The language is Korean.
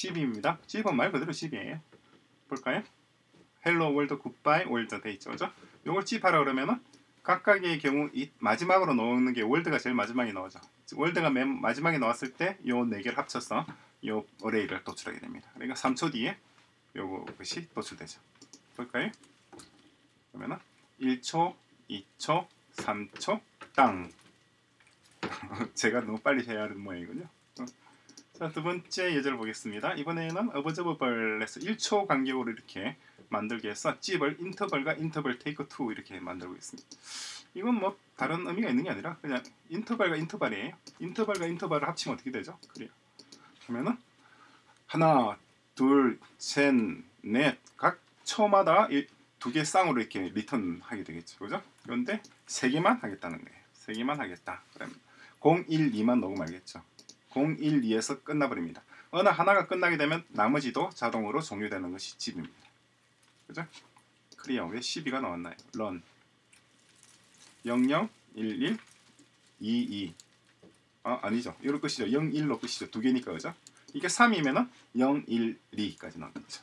zip입니다. zip은 말 그대로 zip이에요. 볼까요? hello world goodbye world 돼 있죠. 그죠? 요걸 zip하라 그러면은 각각의 경우 이 마지막으로 넣는 게 world가 제일 마지막에 나오죠. world가 맨 마지막에 나왔을 때 요 네 개를 합쳐서 요 array를 도출하게 됩니다. 그러니까 3초 뒤에 요것이 도출되죠. 볼까요? 그러면은 1초, 2초, 3초, 땅. 제가 너무 빨리 해야 하는 모양이군요. 어. 자, 두 번째 예제를 보겠습니다. 이번에는 Observable에서 1초 간격으로 이렇게 만들기 위해서 zip을 interval과 interval take two 이렇게 만들고 있습니다. 이건 뭐 다른 의미가 있는 게 아니라 그냥 인터벌과 인터벌이에요. 인터벌과 인터벌을 합치면 어떻게 되죠? 그래요. 그러면은 하나, 둘, 셋, 넷 각 초마다 두 개 쌍으로 이렇게 return하게 되겠죠. 그죠? 그런데 세 개만 하겠다는 거예요. 세 개만 하겠다. 그러면 0, 1, 2만 넣으면 알겠죠. 0, 1, 2에서 끝나버립니다. 어느 하나가 끝나게 되면 나머지도 자동으로 종료되는 것이 집입니다. 그죠? 클리어 왜 12가 나왔나요? 런 00, 11, 22 아, 아니죠. 이럴 것이죠. 0, 1로 끝이죠. 두 개니까 그죠? 이게 3이면은 0, 1, 2까지 나오는 거죠.